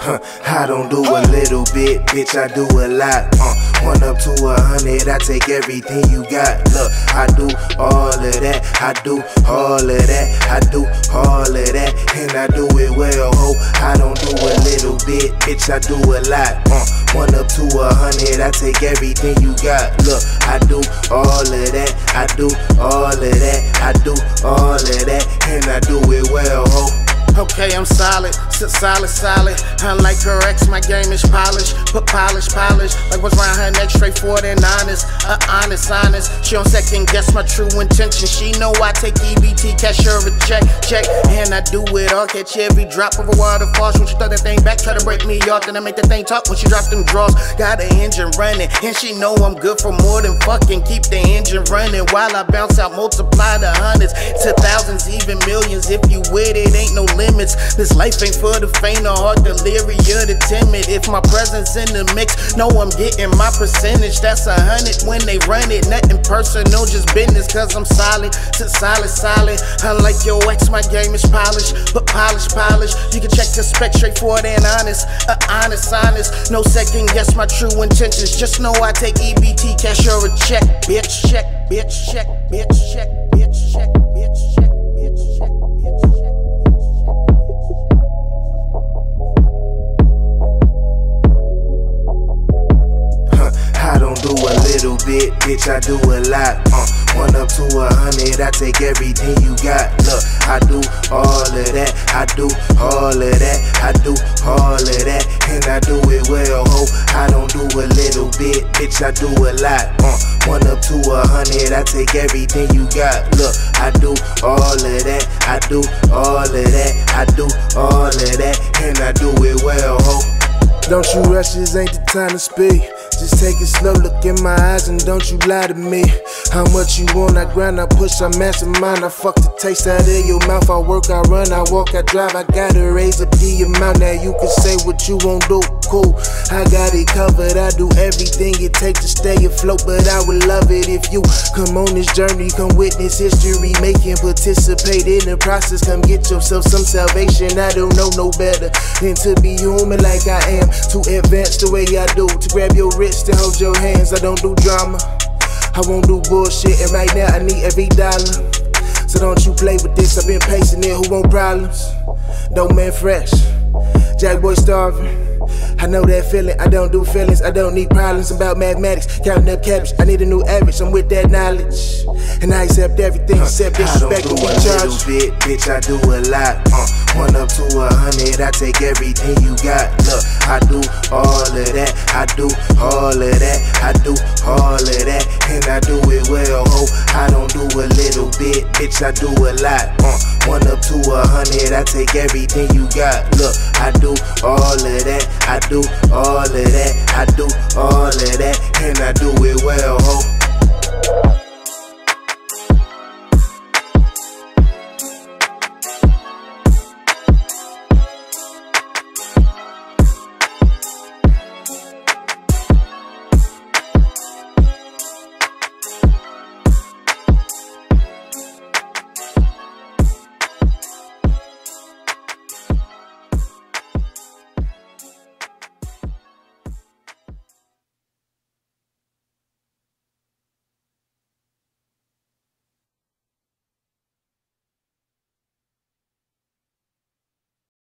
Huh, I don't do a little bit, bitch, I do a lot. Uh, one up to a hundred, I take everything you got. Look, I do all of that, I do all of that, I do all bit, bitch, I do a lot. Uh, one up to a hundred, I take everything you got. Look, I do all of that, I do all of that, I do all of that, and I do it well. Okay, I'm solid, sit solid, solid. Unlike her ex, my game is polished. Put polish, polish. Like what's around her neck, straightforward and honest. Uh, honest, honest. She don't second guess my true intention. She know I take EBT, cash her a check, check. And I do it all. Catch every drop of a waterfall. When she throw that thing back, try to break me off. Then I make that thing talk when she drop them draws. Got the engine running. And she know I'm good for more than fucking. Keep the engine running while I bounce out, multiply the hundreds to thousands, even millions. If you with it, ain't no limit limits. This life ain't for the faint or heart, delirious, the timid. If my presence in the mix, know I'm getting my percentage. That's a hundred when they run it. Nothing personal, just business, cause I'm solid. To solid, solid. Unlike your ex, my game is polished. But polished, polished. You can check the spec straightforward and honest. Uh, honest, honest. No second guess my true intentions. Just know I take EBT, cash or a check. Bitch, check, bitch, check, bitch, check, bitch, check, bit, bitch, I do a lot. Uh, one up to a hundred, I take everything you got. Look, I do all of that, I do all of that, I do all of that, and I do it well, ho. I don't do a little bit, bitch, I do a lot. Uh, one up to a hundred, I take everything you got. Look, I do all of that, I do all of that, I do all of that, and I do it well, ho. Don't you rush, this ain't the time to speak. Just take it slow, look in my eyes and don't you lie to me. How much you want, I grind, I push, I mastermind. I fuck the taste out of your mouth. I work, I run, I walk, I drive. I gotta raise up the amount. Now you can say what you won't do. Cool, I got it covered. I do everything it takes to stay afloat. But I would love it if you come on this journey, come witness history making, participate in the process. Come get yourself some salvation. I don't know no better than to be human like I am. To advance the way I do, to grab your wrist to hold your hands. I don't do drama. I won't do bullshit, and right now I need every dollar. So don't you play with this. I've been pacing it. Who want problems? No man fresh. Jack boy starving. I know that feeling, I don't do feelings, I don't need problems about mathematics. Counting up cabbage, I need a new average, I'm with that knowledge. And I accept everything except disrespect and charge. Bit, bitch, I do a lot. Uh, one up to a hundred, I take everything you got. Look, I do all of that, I do all of that, I do I do it well, ho. I don't do a little bit, bitch, I do a lot, uh, one up to a hundred, I take everything you got, look, I do all of that, I do all of that, I do all of that, and I do